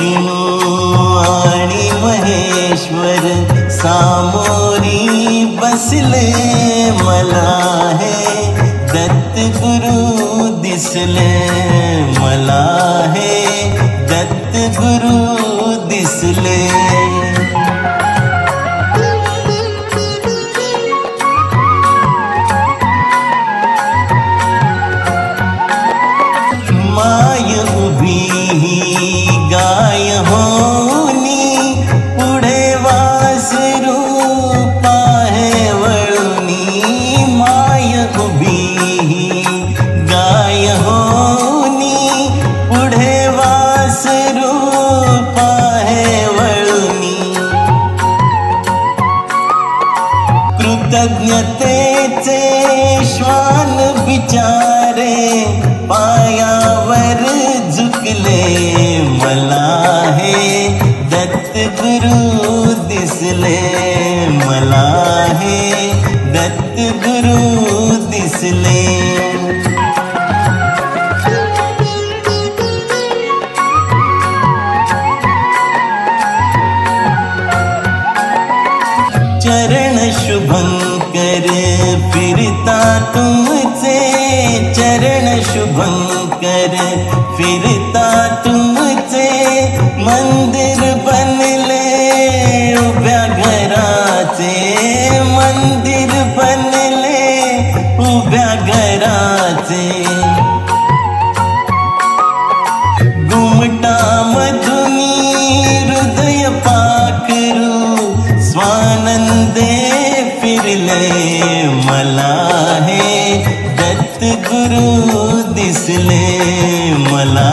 शिवाणि महेश्वर सामोरी बसले मला है दत्त गुरु दिसले कृतज्ञतेचे श्वान बिचारे पायावर झुकले मला हे दत्त गुरु दिसले मला हे दत्त गुरु दिसले। चरण शुभंकर फिरता तुमसे चरण शुभंकर फिरता तुमसे मंदिर बनले उभ्या घराचे मंदिर बनले उभ्या घराचे दिसले मला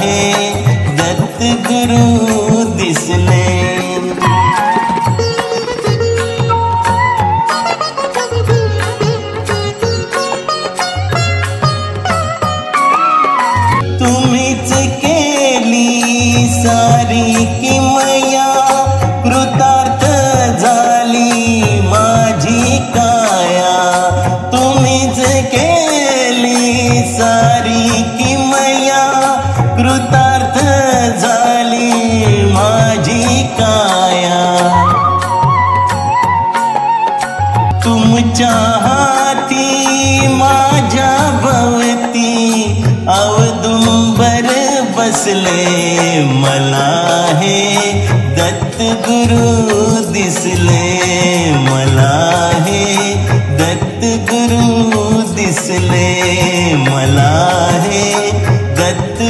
है दत्त गुरु दिसले तुम्हीच केली सारी तुमच्या हाती माझ्या भवती अवदुंबर बसले मला हे दत्त गुरु दिसले मला हे दत्त गुरु दिसले मला हे दत्त